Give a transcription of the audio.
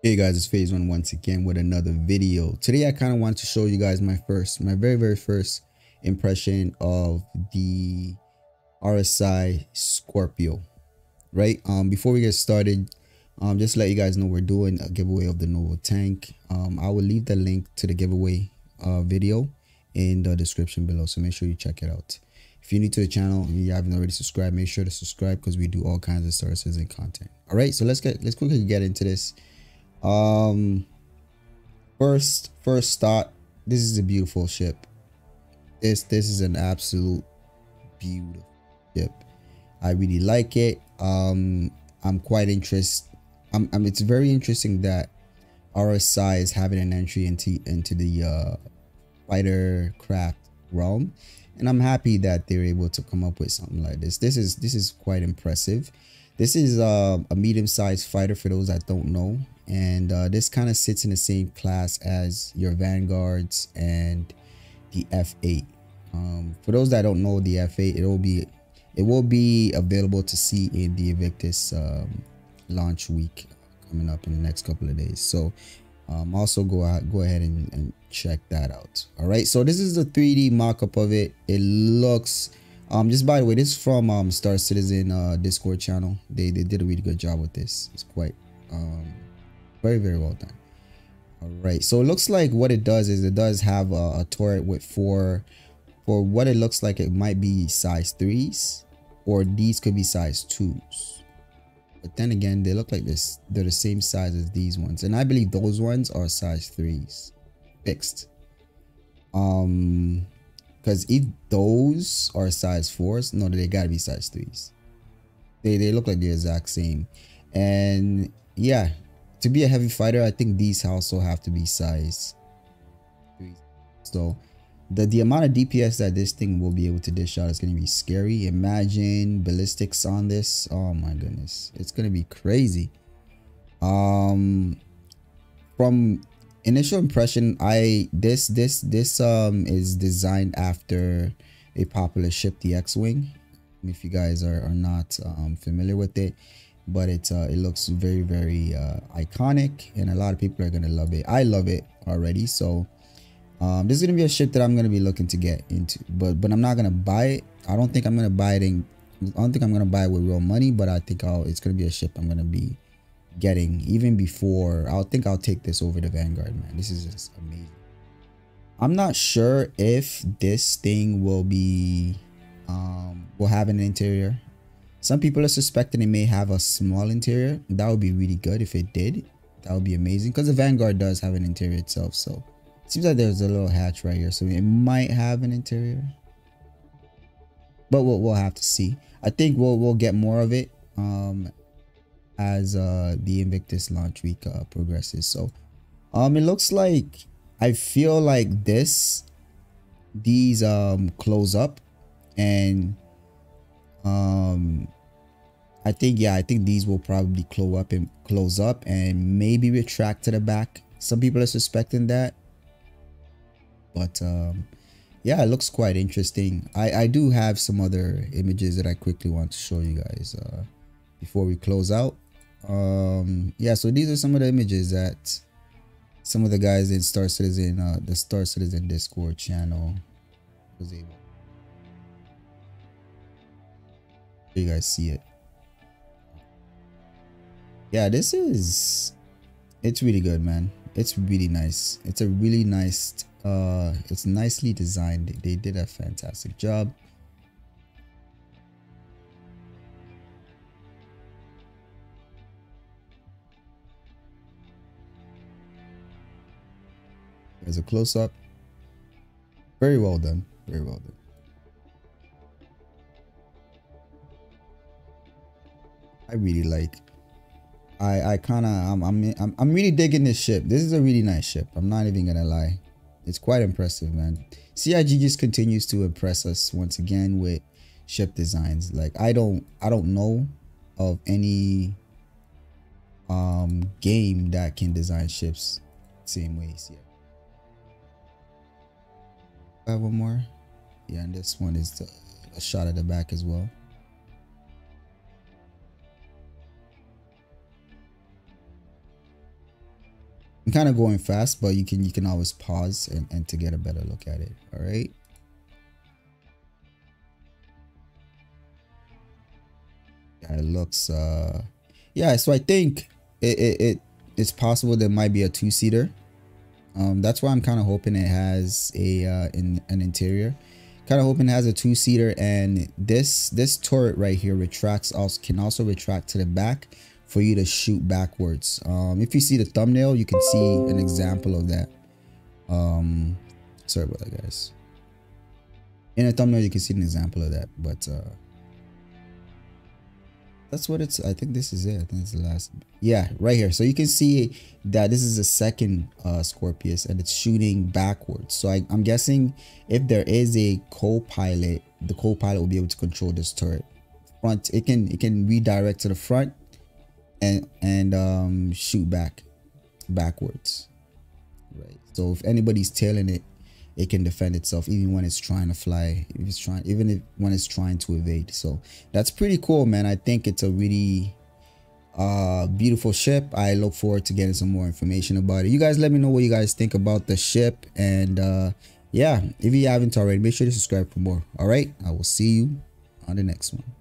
Hey guys, it's Phase One once again with another video. Today I kind of want to show you guys my first, my very very first impression of the RSI Scorpius. Right? Um, before we get started, um, just let you guys know we're doing a giveaway of the Nova tank. Um, I will leave the link to the giveaway uh, video in the description below, so make sure you check it out. If you're new to the channel and you haven't already subscribed, make sure to subscribe because we do all kinds of services and content. All right, so let's get let's quickly get into this. Um, first, first thought. This is a beautiful ship. This this is an absolute beautiful ship. I really like it. Um, I'm quite interested. I'm, I'm. It's very interesting that RSI is having an entry into into the uh, fighter craft realm, and I'm happy that they're able to come up with something like this. This is this is quite impressive. This is uh, a medium-sized fighter for those that don't know and uh, this kind of sits in the same class as your vanguards and the f8 um, for those that don't know the f8 it will be it will be available to see in the Invictus um, launch week coming up in the next couple of days. So um, also go out go ahead and, and check that out. All right so this is the 3d mock-up of it. It looks um just by the way this is from um star citizen uh discord channel. They they did a really good job with this. It's quite um very, very well done. All right. So it looks like what it does is it does have a, a turret with four, for what it looks like it might be size threes or these could be size twos. But then again, they look like this. They're the same size as these ones. And I believe those ones are size threes fixed. Um, because if those are size fours, no, they gotta be size threes. They, they look like the exact same. And yeah, to be a heavy fighter, I think these also have to be size. So the, the amount of DPS that this thing will be able to dish out is going to be scary. Imagine ballistics on this. Oh my goodness. It's going to be crazy. Um, from initial impression, I this this this um is designed after a popular ship, the X-Wing. If you guys are, are not um, familiar with it, but it uh, it looks very very uh, iconic and a lot of people are gonna love it. I love it already so um, this is gonna be a ship that i'm gonna be looking to get into but but i'm not gonna buy it. I don't think i'm gonna buy it in i don't think i'm gonna buy it with real money but i think I'll, it's gonna be a ship i'm gonna be getting even before i'll think i'll take this over the vanguard man. This is just amazing. I'm not sure if this thing will be um will have an interior some people are suspecting it may have a small interior. That would be really good if it did. That would be amazing because the Vanguard does have an interior itself. So it seems like there's a little hatch right here. So it might have an interior. But we'll, we'll have to see. I think we'll, we'll get more of it um, as uh, the Invictus launch week uh, progresses. So um, it looks like I feel like this, these um, close up and um I think yeah, I think these will probably close up and close up and maybe retract to the back. Some people are suspecting that. But um yeah, it looks quite interesting. I I do have some other images that I quickly want to show you guys uh before we close out. Um yeah, so these are some of the images that some of the guys in Star Citizen uh the Star Citizen Discord channel was able you guys see it yeah this is it's really good man. It's really nice. It's a really nice uh it's nicely designed. They did a fantastic job. There's a close-up. Very well done. Very well done. I really like. I I kind of I'm, I'm I'm really digging this ship. This is a really nice ship. I'm not even gonna lie. It's quite impressive, man. CIG just continues to impress us once again with ship designs. Like I don't I don't know of any um game that can design ships same ways. Yeah. I have one more. Yeah, and this one is the, a shot at the back as well. I'm kind of going fast, but you can you can always pause and, and to get a better look at it. All right. Yeah, it looks uh yeah, so I think it, it, it it's possible there might be a two-seater. Um, that's why I'm kind of hoping it has a uh, in an interior. Kind of hoping it has a two-seater, and this this turret right here retracts also can also retract to the back for you to shoot backwards. Um, if you see the thumbnail, you can see an example of that. Um, sorry about that, guys. In a thumbnail, you can see an example of that, but uh, that's what it's i think this is it i think it's the last yeah right here so you can see that this is a second uh scorpius and it's shooting backwards so I, i'm guessing if there is a co-pilot the co-pilot will be able to control this turret front it can it can redirect to the front and and um shoot back backwards. Right. So if anybody's tailing it it can defend itself even when it's trying to fly if it's trying even if when it's trying to evade. So that's pretty cool man. I think it's a really uh beautiful ship. I look forward to getting some more information about it. You guys let me know what you guys think about the ship and uh yeah if you haven't already make sure to subscribe for more. All right? I will see you on the next one